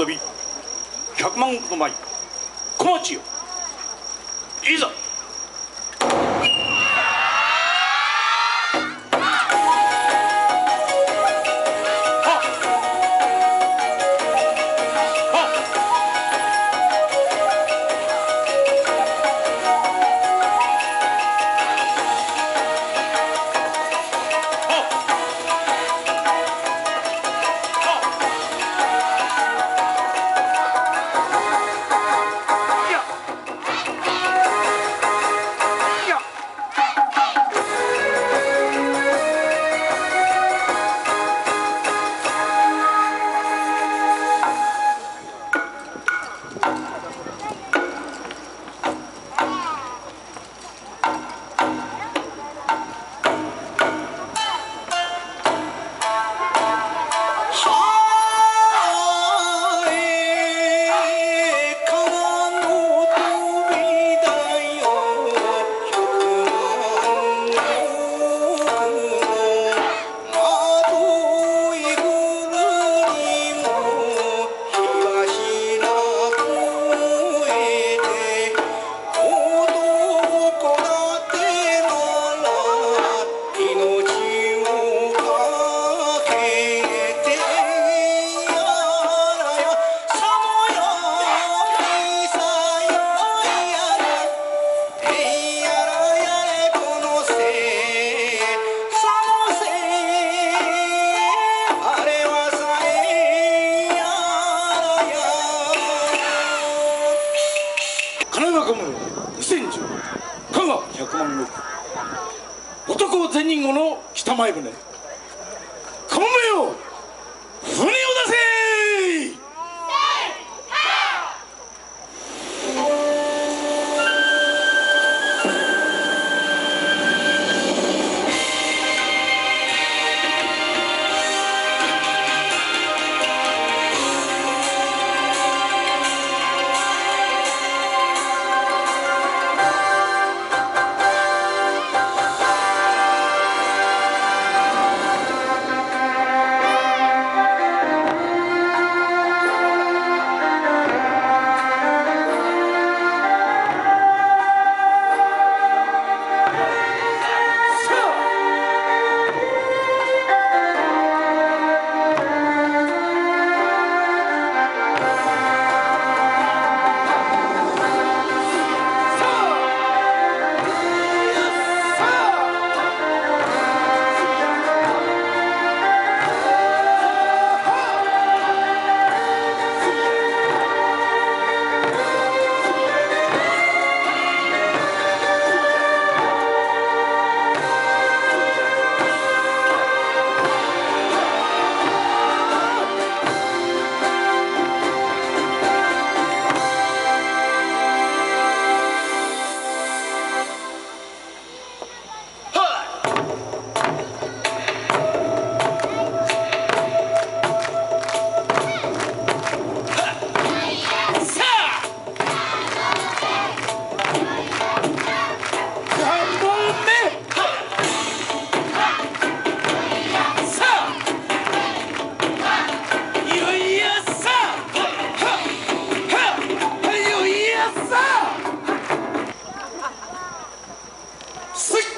縄跳び百万石の舞小町よいざ後の北前船。スイッ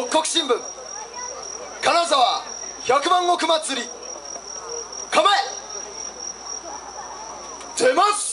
北国新聞金沢百万石祭り構え!出ます!